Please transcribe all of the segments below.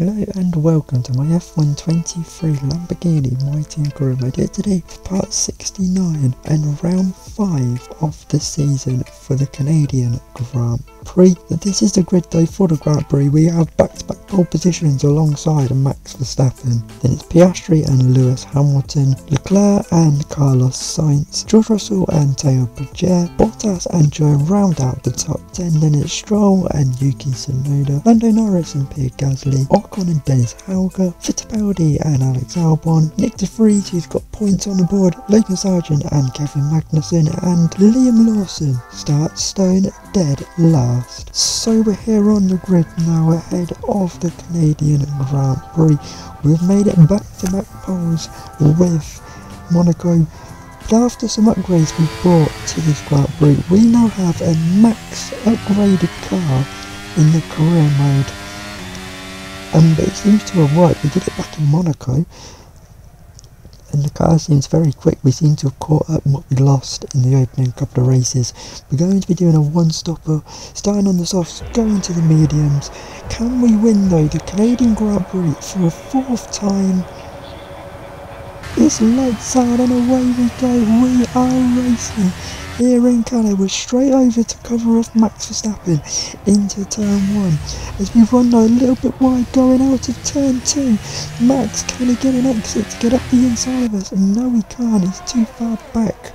Hello and welcome to my F123 Lamborghini Mighty. I did today for part 69 and round 5 of the season for the Canadian Grand Prix. This is the grid though for the Grand Prix. We have back-to-back pole positions alongside Max Verstappen. Then it's Piastri and Lewis Hamilton, Leclerc and Carlos Sainz, George Russell and Teo Berger, Bottas and Zhou round out the top 10. Then it's Stroll and Yuki Tsunoda, Lando Norris and Pierre Gasly, Ocon and Dennis Hauger, Fittipaldi and Alex Albon, Nick De Vries who's got points on the board, Logan Sargeant and Kevin Magnussen, and Liam Lawson start stone dead last. So we're here on the grid now ahead of the Canadian Grand Prix. We've made it back to back poles with Monaco. But after some upgrades we brought to this Grand Prix, we now have a max upgraded car in the career mode um, but it seems to have worked. We did it back in Monaco, and the car seems very quick. We seem to have caught up what we lost in the opening couple of races. We're going to be doing a one-stopper, starting on the softs, going to the mediums. Can we win though the Canadian Grand Prix for a fourth time? It's lights out and away we go. We are racing. Here in Calais, we're straight over to cover off Max Verstappen into turn one. As we run a little bit wide going out of turn two. Max, can he get an exit to get up the inside of us? And no he can't, he's too far back.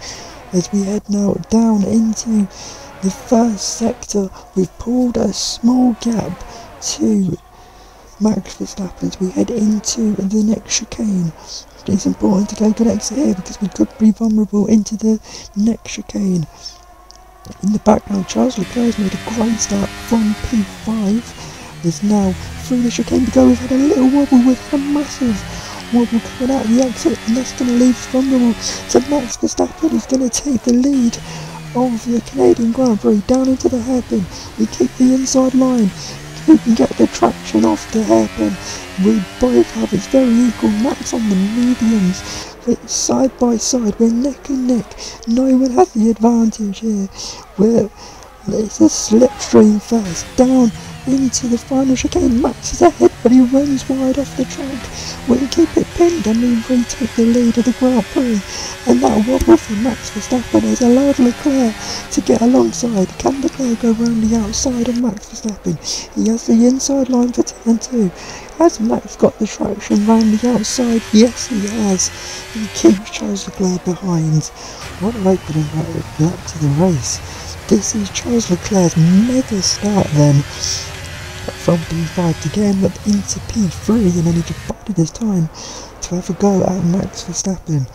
As we head now down into the first sector, we've pulled a small gap to Max Verstappen as we head into the next chicane. It's important to get an exit here because we could be vulnerable into the next chicane. In the background, Charles Leclerc has made a great start from P5. Is now through the chicane to go. We've had a little wobble, had a massive wobble coming out of the exit, and that's going to leave vulnerable to Max Verstappen, who's going to take the lead of the Canadian Grand Prix down into the hairpin. We keep the inside line. We can get the traction off the hairpin we both have it's very equal. Max on the mediums. We're side by side. We're neck and neck. No one has the advantage here. We're it's a slipstream first. Down into the final chicane. Max is ahead, but he runs wide off the track. We keep it pinned and we retake the lead of the Grand Prix. And that wobble for Max Verstappen has allowed Leclerc to get alongside. Can Leclerc go round the outside of Max Verstappen? He has the inside line for turn two. Has Max got the traction round the outside? Yes, he has. He keeps Charles Leclerc behind. What an opening lap to the race. This is Charles Leclerc's mega start then from P5 to get up into P3 and then he divided his time to have a go at Max Verstappen.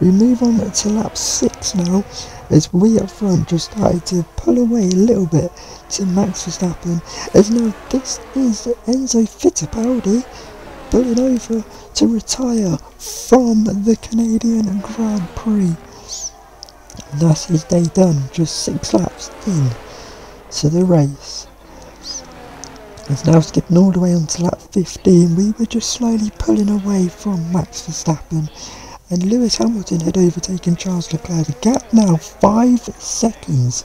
We move on to lap 6 now as we up front just started to pull away a little bit to Max Verstappen as now this is Enzo Fittipaldi pulling over to retire from the Canadian Grand Prix. And that's his day done, just 6 laps in to the race. It's now skipping all the way on to lap 15. We were just slowly pulling away from Max Verstappen. And Lewis Hamilton had overtaken Charles Leclerc. The gap now 5 seconds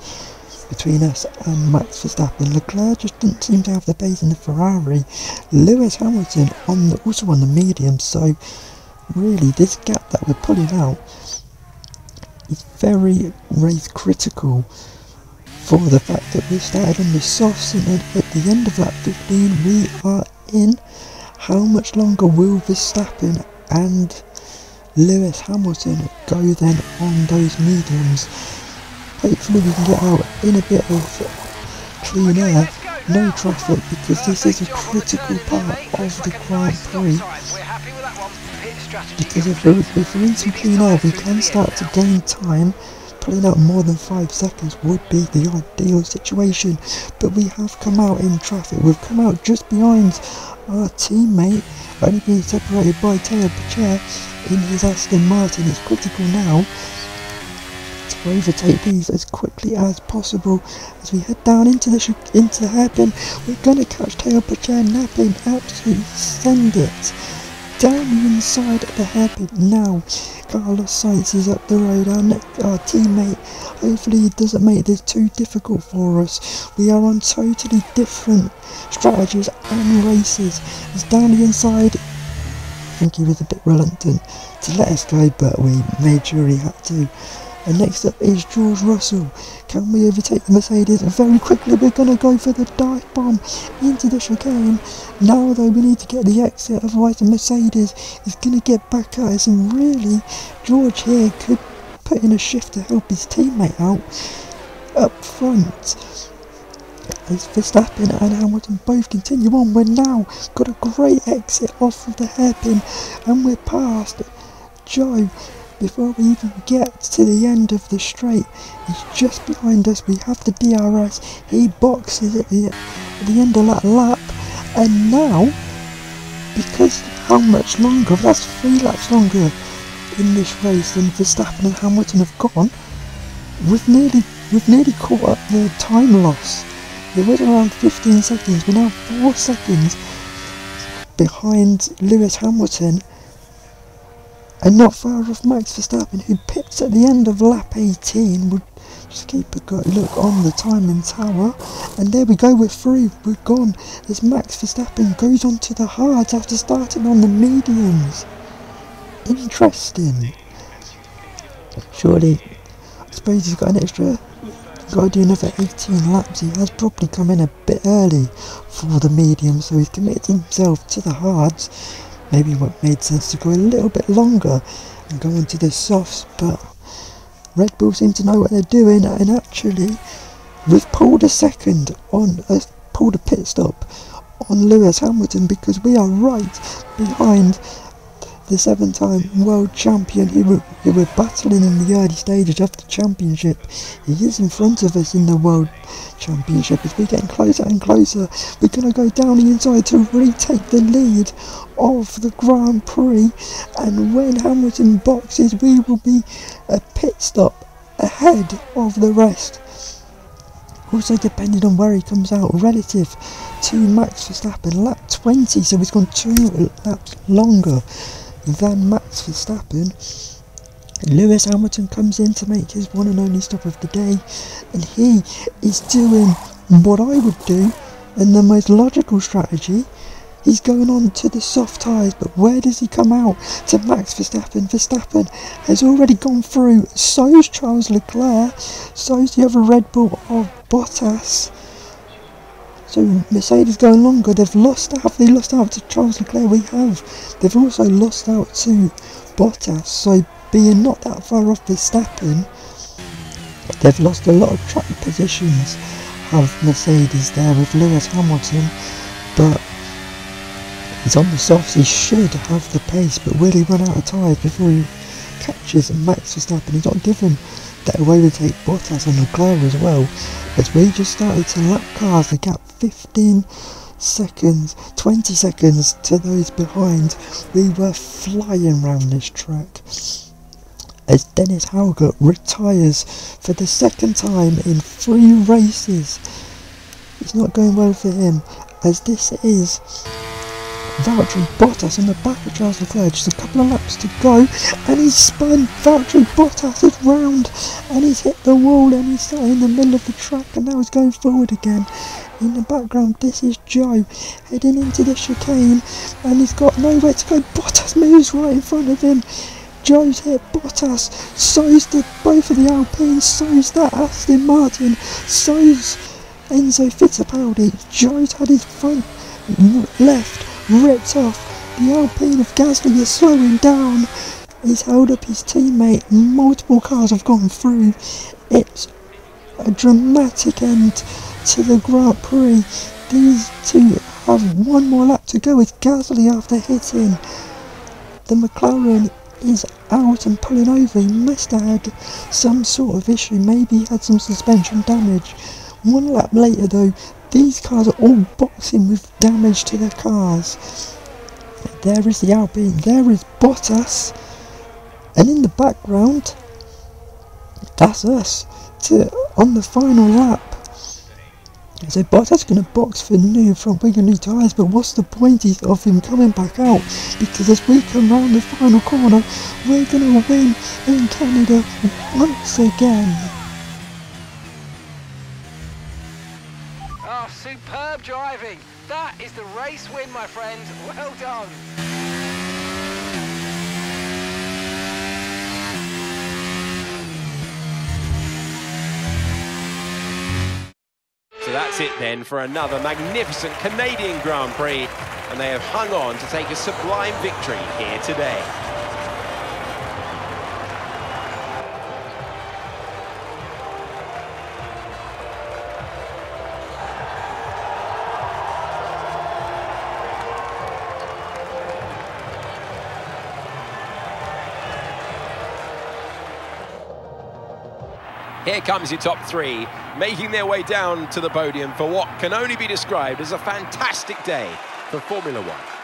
between us and Max Verstappen. Leclerc just didn't seem to have the pace in the Ferrari. Lewis Hamilton on the, also on the medium. So really this gap that we're pulling out is very race critical for the fact that we started on the softs and at the end of lap 15 we are in. How much longer will Verstappen and Lewis Hamilton go then on those mediums? Hopefully we can get out in a bit of clean air, no traffic because this is a critical part of the Grand Prix. Because if we're, if we're in some clean air we can start to gain time pulling out more than 5 seconds would be the ideal situation, but we have come out in traffic, we've come out just behind our teammate, only being separated by Taylor Berger in his Aston Martin. It's critical now to overtake these as quickly as possible as we head down into the into the hairpin. We're going to catch Teo Berger napping, absolutely send it. Down the inside of the hairpin. Now, Carlos Sainz is up the road. Our, our teammate, hopefully, he doesn't make this too difficult for us. We are on totally different strategies and races. It's down the inside. I think he was a bit reluctant to let us go, but we made sure he had to. And next up is George Russell. Can we overtake the Mercedes? Very quickly we're going to go for the dive bomb into the chicane. Now though we need to get the exit, otherwise the Mercedes is going to get back at us. And really, George here could put in a shift to help his teammate out up front. As Verstappen and Hamilton both continue on, we're now got a great exit off of the hairpin and we're past Zhou before we even get to the end of the straight. He's just behind us. We have the DRS. He boxes at the, at the end of that lap. And now, because how much longer, that's three laps longer in this race than Verstappen and Hamilton have gone, we've nearly, we've nearly caught up the time loss. It was around 15 seconds. We're now 4 seconds behind Lewis Hamilton and not far off Max Verstappen, who pits at the end of lap 18. We'll just keep a good look on the timing tower. And there we go, we're through, we're gone. As Max Verstappen goes on to the hards after starting on the mediums. Interesting. Surely, I suppose he's got an extra, got to do another 18 laps. He has probably come in a bit early for the medium, so he's committed himself to the hards maybe what made sense to go a little bit longer and go into the softs, but Red Bull seem to know what they're doing and actually we've pulled a second on, uh, pulled a pit stop on Lewis Hamilton because we are right behind the seven-time world champion who were, who were battling in the early stages of the championship. He is in front of us in the world championship. As we're getting closer and closer, we're going to go down the inside to retake the lead of the Grand Prix. And when Hamilton boxes, we will be a pit stop ahead of the rest. Also depending on where he comes out relative to Max Verstappen, lap 20, so he's gone two laps longer than Max Verstappen. Lewis Hamilton comes in to make his one and only stop of the day, and he is doing what I would do, and the most logical strategy. He's going on to the soft tyres, but where does he come out? To Max Verstappen. Verstappen has already gone through. So is Charles Leclerc. So is the other Red Bull of Bottas. Mercedes going longer. They've lost out. They lost out to Charles Leclerc. We have. They've also lost out to Bottas. So being not that far off Verstappen, they've lost a lot of track positions. Have Mercedes there with Lewis Hamilton, but he's on the softs. He should have the pace, but will he run out of tyres before he catches Max Verstappen? He's not given that away to take Bottas and Leclerc as well. As we just started to lap cars, the gap 15 seconds, 20 seconds to those behind. We were flying round this track. As Dennis Hauger retires for the second time in three races. It's not going well for him, as this is Valtteri Bottas in the back of Charles Leclerc. Just a couple of laps to go, and he's spun Valtteri Bottas round, and he's hit the wall, and he's in the middle of the track, and now he's going forward again. In the background, this is Zhou heading into the chicane, and he's got nowhere to go. Bottas moves right in front of him. Zhou's hit Bottas, so's the both of the Alpines, so's that Aston Martin, so's Enzo Fittipaldi. Zhou's had his front left ripped off. The Alpine of Gasly is slowing down. He's held up his teammate. Multiple cars have gone through. It's a dramatic end to the Grand Prix. These two have one more lap to go with Gasly after hitting. The McLaren is out and pulling over. He must have had some sort of issue. Maybe he had some suspension damage. One lap later though, these cars are all boxing with damage to their cars. There is the Alpine, there is Bottas, and in the background, that's us to on the final lap. So Bottas going to box for new from new tyres, but what's the point of him coming back out? Because as we come round the final corner, we're going to win in Canada once again. Superb driving. That is the race win, my friend. Well done. So that's it then for another magnificent Canadian Grand Prix, and they have hung on to take a sublime victory here today. Here comes your top three, making their way down to the podium for what can only be described as a fantastic day for Formula One.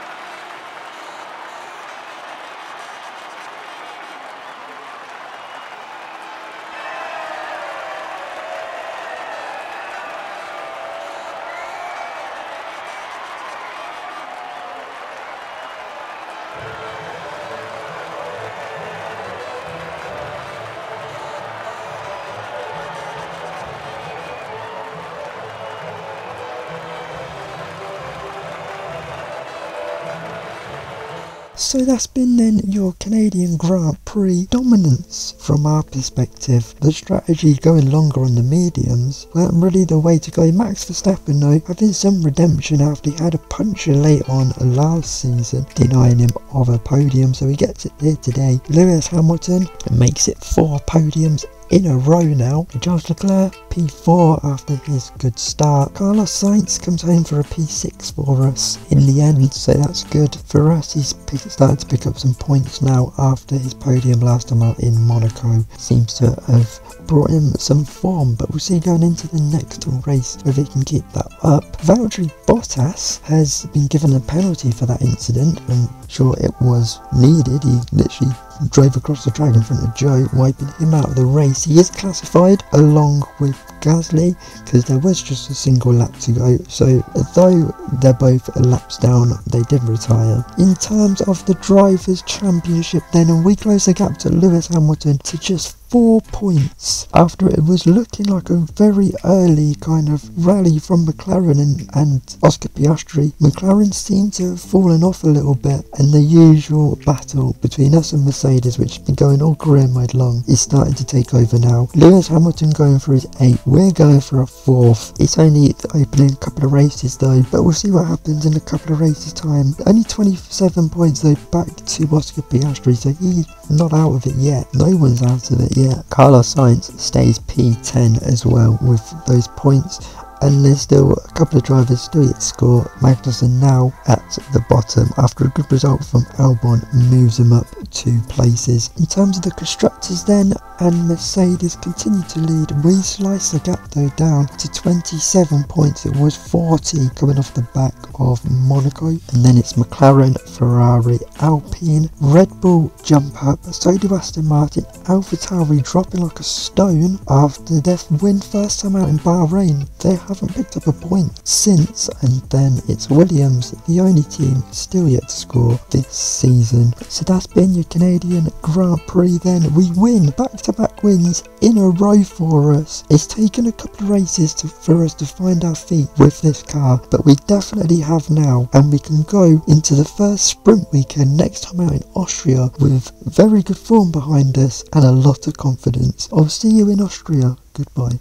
So that's been then your Canadian Grand Prix dominance from our perspective. The strategy going longer on the mediums weren't really the way to go. Max Verstappen though having some redemption after he had a puncture late on last season denying him of a podium so he gets it here today. Lewis Hamilton makes it four podiums in a row now. Charles Leclerc P4 after his good start. Carlos Sainz comes home for a P6 for us in the end, so that's good for us. He's started to pick up some points now after his podium last time out in Monaco. Seems to have brought him some form, but we'll see going into the next race if he can keep that up. Valtteri Bottas has been given a penalty for that incident. I'm sure it was needed. He literally drove across the track in front of Zhou, wiping him out of the race. He is classified along with Gasly because there was just a single lap to go. So though they're both a laps down, they did retire. In terms of the Drivers' Championship then, and we close the gap to Lewis Hamilton to just four points after it was looking like a very early kind of rally from McLaren and, and Oscar Piastri. McLaren seemed to have fallen off a little bit and the usual battle between us and Mercedes which has been going all career mode long is starting to take over now. Lewis Hamilton going for his eighth, we're going for a fourth. It's only the opening couple of races though but we'll see what happens in a couple of races time. Only 27 points though back to Oscar Piastri so he's not out of it yet. No one's out of it yet yeah, Carlos Sainz stays P10 as well with those points and there's still a couple of drivers still yet to score. Magnussen now at the bottom after a good result from Albon moves him up two places. In terms of the constructors then, and Mercedes continue to lead. We slice the gap though down to 27 points. It was 40 coming off the back of Monaco, and then it's McLaren, Ferrari, Alpine, Red Bull jump up. So do Aston Martin, AlphaTauri dropping like a stone after their win first time out in Bahrain. They haven't picked up a point since, and then it's Williams, the only team still yet to score this season. So that's been your Canadian Grand Prix. Then we win back back-to-back wins in a row for us. It's taken a couple of races to, for us to find our feet with this car, but we definitely have now, and we can go into the first sprint weekend next time out in Austria with very good form behind us and a lot of confidence. I'll see you in Austria. Goodbye.